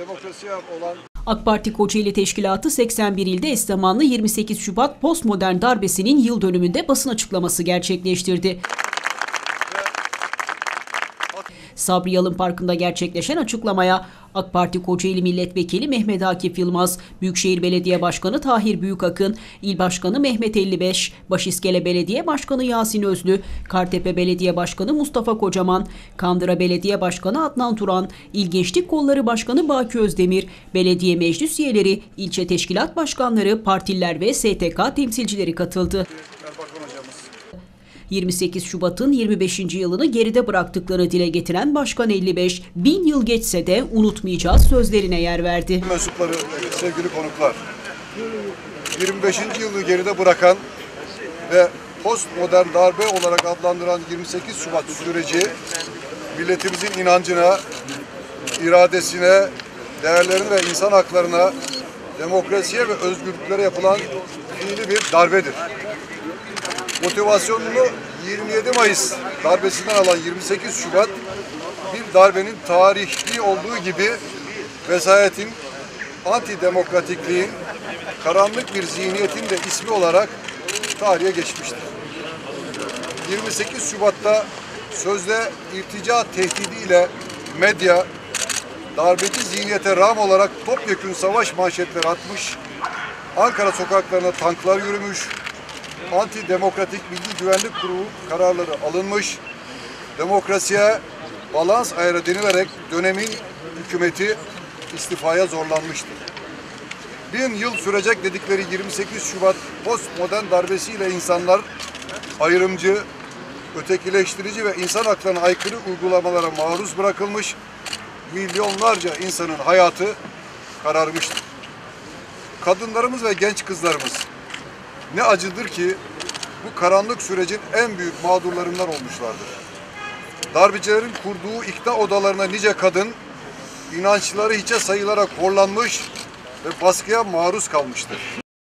demokrasiye olan AK Parti Kocaeli Teşkilatı 81 ilde eş zamanlı 28 Şubat postmodern darbesinin yıl dönümünde basın açıklaması gerçekleştirdi. Sabri Yalın Parkı'nda gerçekleşen açıklamaya AK Parti Kocaeli Milletvekili Mehmet Akif Yılmaz, Büyükşehir Belediye Başkanı Tahir Büyükakın, İl Başkanı Mehmet 55, Başiskele Belediye Başkanı Yasin Özlü, Kartepe Belediye Başkanı Mustafa Kocaman, Kandıra Belediye Başkanı Adnan Turan, İl Gençlik Kolları Başkanı Baki Özdemir, belediye meclis üyeleri, ilçe teşkilat başkanları, partililer ve STK temsilcileri katıldı. Erbakan hocamız. 28 Şubat'ın 25. yılını geride bıraktıklarını dile getiren Başkan 55, bin yıl geçse de unutmayacağız sözlerine yer verdi. Mensupları, sevgili konuklar. 25. yılı geride bırakan ve postmodern darbe olarak adlandıran 28 Şubat süreci milletimizin inancına, iradesine, değerlerine ve insan haklarına, demokrasiye ve özgürlüklere yapılan fiili bir darbedir. Motivasyonunu 27 Mayıs darbesinden alan 28 Şubat bir darbenin tarihli olduğu gibi vesayetin, antidemokratikliğin, karanlık bir zihniyetin de ismi olarak tarihe geçmiştir. 28 Şubat'ta sözde irtica tehdidiyle medya, darbeci zihniyete ram olarak topyekün savaş manşetleri atmış, Ankara sokaklarına tanklar yürümüş, antidemokratik Milli Güvenlik Kurulu kararları alınmış, demokrasiye balans ayarı denilerek dönemin hükümeti istifaya zorlanmıştır. Bin yıl sürecek dedikleri 28 Şubat postmodern darbesiyle insanlar ayrımcı, ötekileştirici ve insan haklarına aykırı uygulamalara maruz bırakılmış, milyonlarca insanın hayatı kararmıştır. Kadınlarımız ve genç kızlarımız ne acıdır ki bu karanlık sürecin en büyük mağdurlarından olmuşlardır. Darbecilerin kurduğu ikna odalarına nice kadın inançları hiçe sayılarak horlanmış ve baskıya maruz kalmıştır.